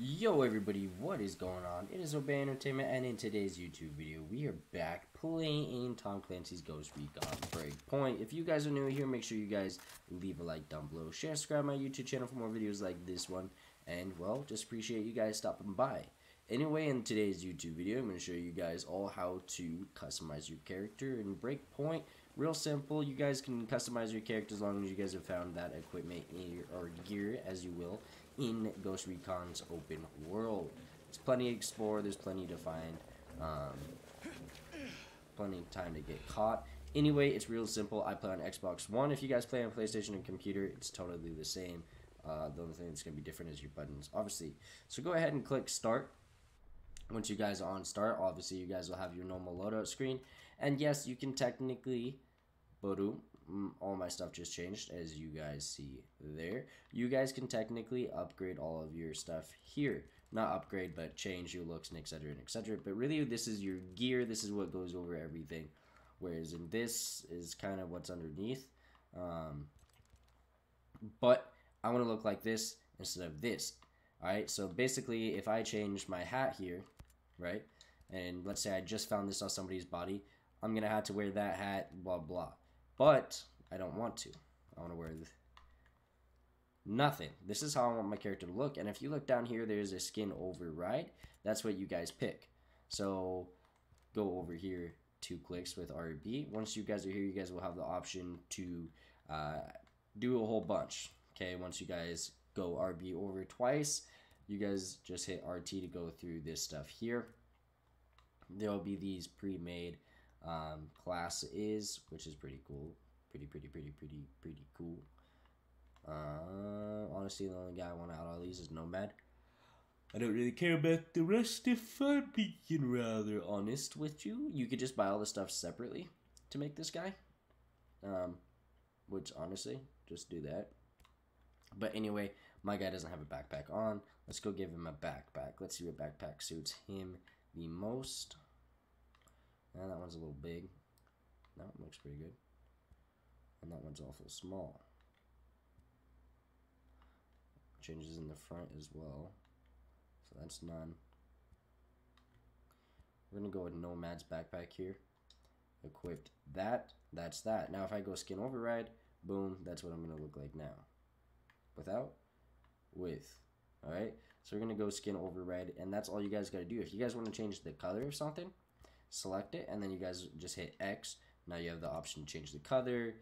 Yo everybody, what is going on? It is Obey Entertainment and in today's YouTube video we are back playing Tom Clancy's Ghost Recon Breakpoint. If you guys are new here, make sure you guys leave a like down below, share, subscribe my YouTube channel for more videos like this one, and well, just appreciate you guys stopping by. Anyway, in today's YouTube video, I'm going to show you guys all how to customize your character in Breakpoint. Real simple, you guys can customize your character as long as you guys have found that equipment or gear, as you will, in Ghost Recon's open world. There's plenty to explore, there's plenty to find, um, plenty of time to get caught. Anyway, it's real simple. I play on Xbox One. If you guys play on PlayStation and computer, it's totally the same. Uh, the only thing that's going to be different is your buttons, obviously. So go ahead and click Start. Once you guys are on Start, obviously you guys will have your normal loadout screen. And yes, you can technically, boom, Mm, all my stuff just changed as you guys see there. You guys can technically upgrade all of your stuff here. Not upgrade but change your looks and etc and etc but really this is your gear. This is what goes over everything. Whereas in this is kind of what's underneath. Um, but I want to look like this instead of this. Alright so basically if I change my hat here right and let's say I just found this on somebody's body I'm gonna have to wear that hat blah blah but I don't want to. I want to wear nothing. This is how I want my character to look. And if you look down here, there's a skin override. That's what you guys pick. So go over here two clicks with RB. Once you guys are here, you guys will have the option to uh, do a whole bunch. Okay, once you guys go RB over twice, you guys just hit RT to go through this stuff here. There will be these pre-made um, class is, which is pretty cool. Pretty, pretty, pretty, pretty, pretty cool. Uh, honestly, the only guy I want out of all these is Nomad. I don't really care about the rest if I'm being rather honest with you. You could just buy all the stuff separately to make this guy. Um, which, honestly, just do that. But anyway, my guy doesn't have a backpack on. Let's go give him a backpack. Let's see what backpack suits him the most. And that one's a little big. That one looks pretty good. And that one's awful small. Changes in the front as well. So that's none. We're going to go with Nomad's backpack here. Equipped that. That's that. Now if I go skin override, boom, that's what I'm going to look like now. Without, with. Alright, so we're to go skin override and that's all you guys got to do. If you guys want to change the color of something, select it, and then you guys just hit X. Now you have the option to change the color,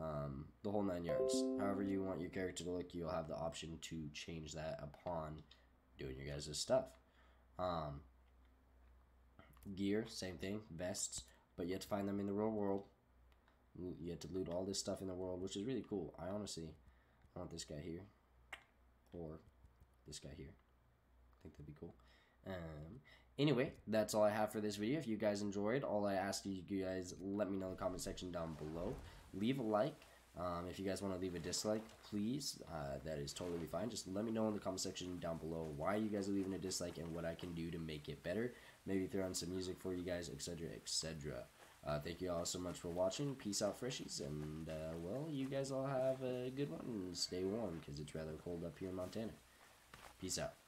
um, the whole nine yards. However you want your character to look, you'll have the option to change that upon doing your guys' stuff. Um, gear, same thing, vests, but you have to find them in the real world. You have to loot all this stuff in the world, which is really cool. I honestly want this guy here, or this guy here. I think that'd be cool. Um, anyway, that's all I have for this video. If you guys enjoyed, all I ask you, guys let me know in the comment section down below. Leave a like. Um, if you guys want to leave a dislike, please, uh, that is totally fine. Just let me know in the comment section down below why you guys are leaving a dislike and what I can do to make it better. Maybe throw on some music for you guys, etc., etc. Uh, thank you all so much for watching. Peace out, freshies. And, uh, well, you guys all have a good one stay warm because it's rather cold up here in Montana. Peace out.